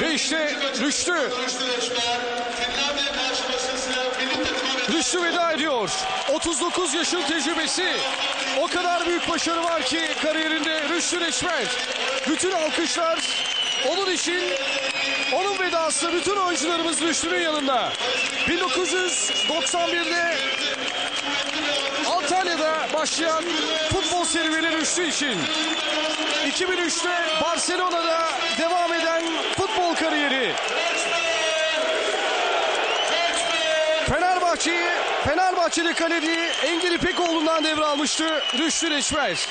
Ve işte Rüştü. Rüştü veda ediyor. 39 yaşın tecrübesi. O kadar büyük başarı var ki kariyerinde Rüştü Reçmen. Bütün alkışlar onun için onun vedası bütün oyuncularımız Rüştü'nün yanında. 1991'de Antalya'da başlayan futbol serüveni Rüştü için 2003'te Barcelona'da Fenerbahçe'yi Fenerbahçe'de kaleci Engin İpekoğlu'ndan devralmıştı Rüştü Reçmez.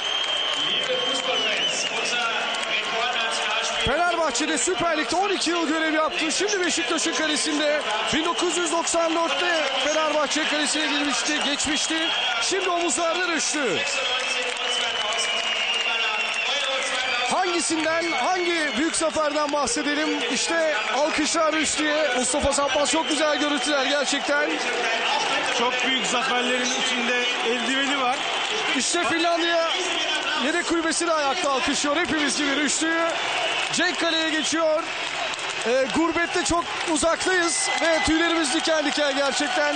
Fenerbahçe'de Süper Lig'de 12 yıl görev yaptı. Şimdi Beşiktaş'ın kalesinde 1994'te Fenerbahçe kalesine girmişti, geçmişti. Şimdi omuzlarda Rüştü. Hangisinden, hangi büyük zaferden bahsedelim? İşte alkışlar Rüştü'ye. Mustafa Sapmaz çok güzel görüntüler gerçekten. Çok büyük zaferlerin içinde eldiveni var. İşte Finlandiya yedek kulübesini ayakta alkışlıyor. Hepimiz gibi Rüştü'yü. Cenk kaleye geçiyor. Ee, gurbette çok uzaktayız ve tüylerimiz diken diken gerçekten.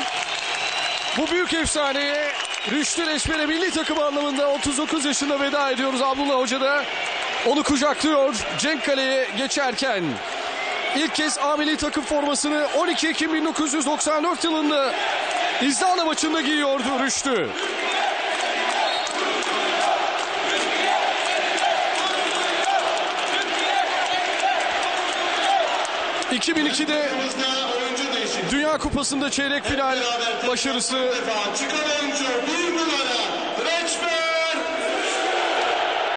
Bu büyük efsaneye Rüştü Reçber'e milli takım anlamında 39 yaşında veda ediyoruz. Abdullah Hoca da onu kucaklıyor Cenk kaleye geçerken. İlk kez A milli takım formasını 12 Ekim 1994 yılında İzlanda maçında giyiyordu Rüştü. 2002'de Dünya Kupası'nda çeyrek final başarısı